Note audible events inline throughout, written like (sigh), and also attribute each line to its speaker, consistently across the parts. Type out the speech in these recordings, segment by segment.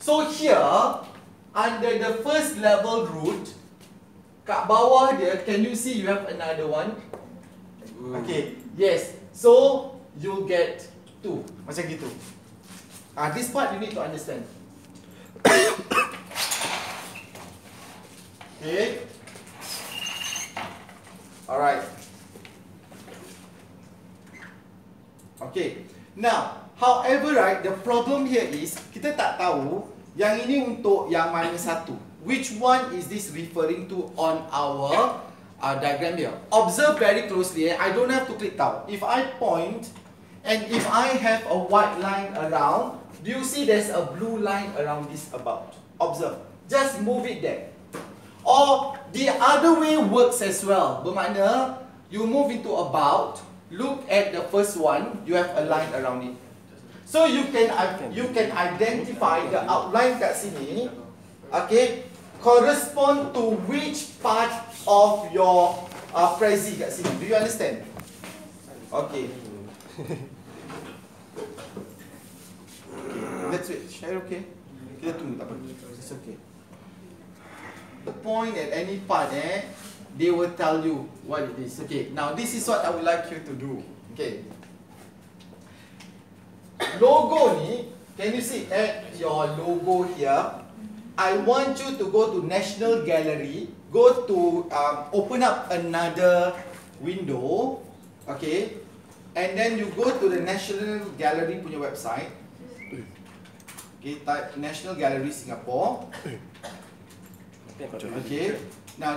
Speaker 1: So here, under the first level root, kat bawah dia, can you see you have another one? Okay, yes. So, you get two. Macam gitu. Ah, this part you need to understand. (coughs) okay. Alright. Okay. Now, however, right, the problem here is kita tak tahu yang ini untuk yang mana satu. Which one is this referring to on our uh, diagram here? Observe very closely. Eh? I don't have to click down. If I point and if I have a white line around, do you see there's a blue line around this about? Observe. Just move it there. Or the other way works as well. Bermakna, you move into about, look at the first one, you have a line around it. So you can you can identify the outline kat sini, okay, correspond to which part of your uh, prezi kat sini. Do you understand? Okay. Let's wait. Share okay? Kita tunggu tak apa. It's okay. The point at any part eh, they will tell you what it is. Okay. Now this is what I would like you to do. Okay. Logo ni, can you see at your logo here? I want you to go to National Gallery, go to um, open up another window, okay, and then you go to the National Gallery punya website. Okay, type National Gallery Singapore. Okay. Now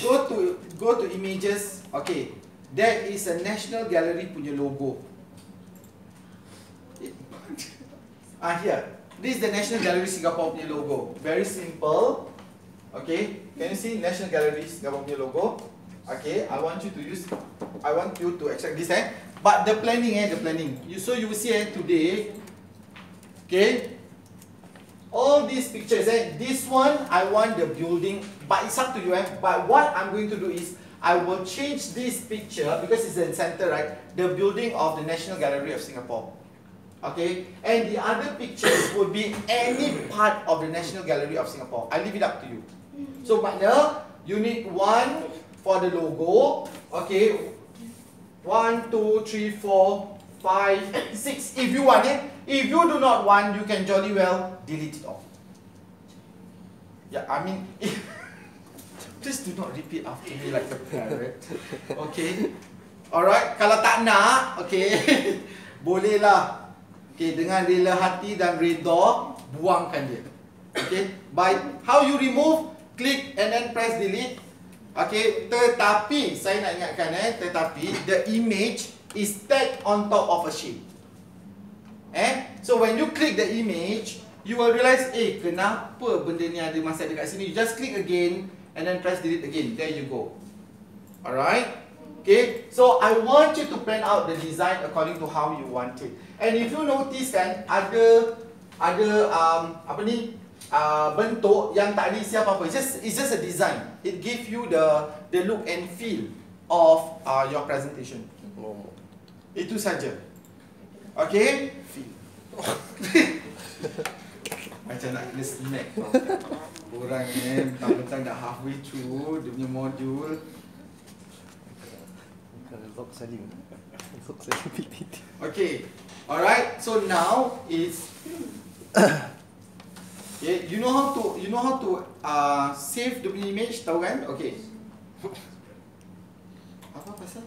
Speaker 1: go to go to images. Okay. There is a National Gallery punya logo. Ah here. This is the National Gallery Singapore punya logo. Very simple. Okay. Can you see National Gallery Singapore punya logo? Okay. I want you to use. I want you to extract this eh. But the planning eh, the planning. You so you will see eh today. Okay. All these pictures eh. This one I want the building, but it's up to you eh. But what I'm going to do is I will change this picture because it's in center right. The building of the National Gallery of Singapore. Okay, and the other pictures would be any part of the National Gallery of Singapore. I leave it up to you. So, makna you need one for the logo. Okay, one, two, three, four, five, six. If you want it, if you do not want, you can jolly well delete it off. Yeah, I mean, just (laughs) do not repeat after me like a parrot. Okay, alright. Kalau tak nak, okay, (laughs) bolehlah. Okay, dengan rela hati dan redha, buangkan dia. Okay, by how you remove, click and then press delete. Okay, tetapi saya nak ingatkan eh, tetapi the image is tagged on top of a sheet. Eh, so when you click the image, you will realize, eh, kenapa benda ni ada masa dekat sini? You just click again and then press delete again. There you go. Alright. Okay, so I want you to plan out the design according to how you want it. And if you notice kan, ada ada um, apa ni uh, bentuk yang tak ada isi apa. It's just it's just a design. It give you the the look and feel of uh, your presentation. Itu saja. Okay? Feel. Macam nak kena snack tau. Orang ni mentang-mentang dah halfway through dia punya
Speaker 2: Salim Zok Salim PPT (laughs)
Speaker 1: Okay. Alright. So now is (coughs) yeah, you know how to you know how to uh, save the punya image tahu kan? Okay. (laughs) Apa pasal?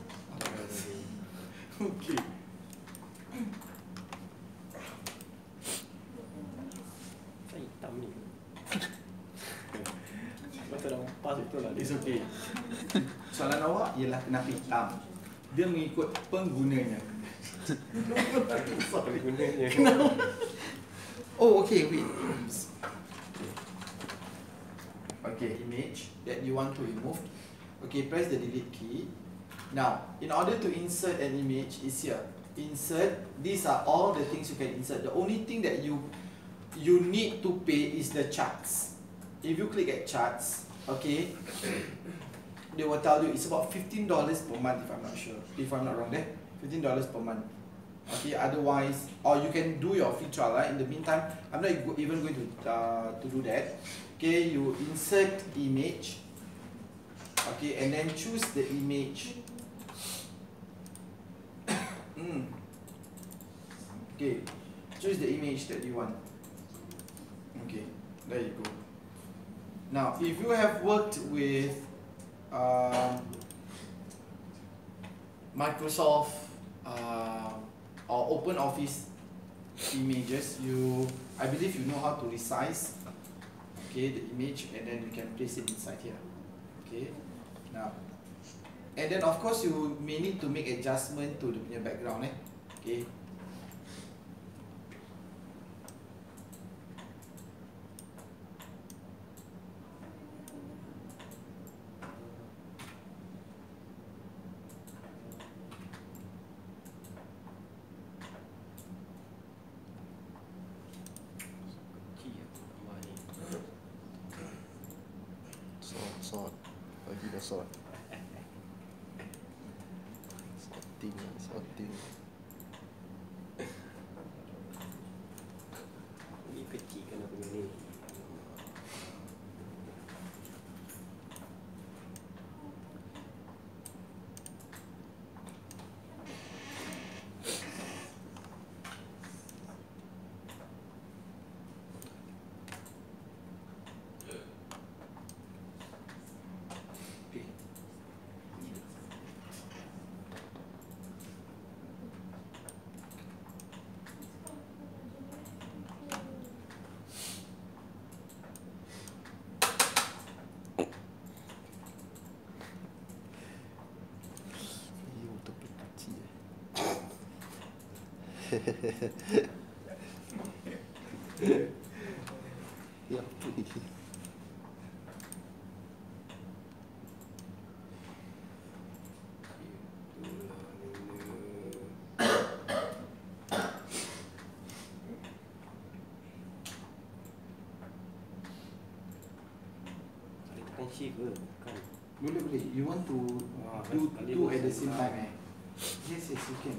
Speaker 1: (laughs)
Speaker 2: Lah
Speaker 1: It's okay. Soalan awak ialah kenapa hitam? Dia mengikut penggunanya. Sorry.
Speaker 2: Gunanya
Speaker 1: Oh, okay, wait. Okay, image that you want to remove. Okay, press the delete key. Now, in order to insert an image is here. Insert. These are all the things you can insert. The only thing that you you need to pay is the charts. If you click at charts, okay, they will tell you it's about fifteen dollars per month if I'm not sure. If I'm not wrong, there, fifteen dollars per month. Okay, otherwise, or you can do your free trial. Right? In the meantime, I'm not even going to uh, to do that. Okay, you insert image. Okay, and then choose the image. (coughs) mm. Okay, choose the image that you want. Okay, there you go. Now, if you have worked with uh, Microsoft uh, or Open Office images, you I believe you know how to resize okay the image and then you can place it inside here. Okay, now and then of course you may need to make adjustment to the background eh. Okay.
Speaker 3: Bagi dah sort. Sorting lah, sorting.
Speaker 2: Ni kecil kan aku ni.
Speaker 3: Ya apa ni?
Speaker 2: Shift ke? Kan.
Speaker 1: Boleh boleh. You want to
Speaker 2: Wah,
Speaker 1: do
Speaker 2: sekali
Speaker 1: two at the same time eh? Yes yes you can.